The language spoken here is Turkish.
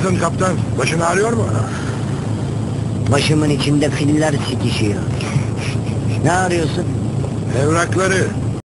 Nasılsın kaptan? Başın ağrıyor mu? Başımın içinde filler sikişiyor. Ne arıyorsun? Evrakları.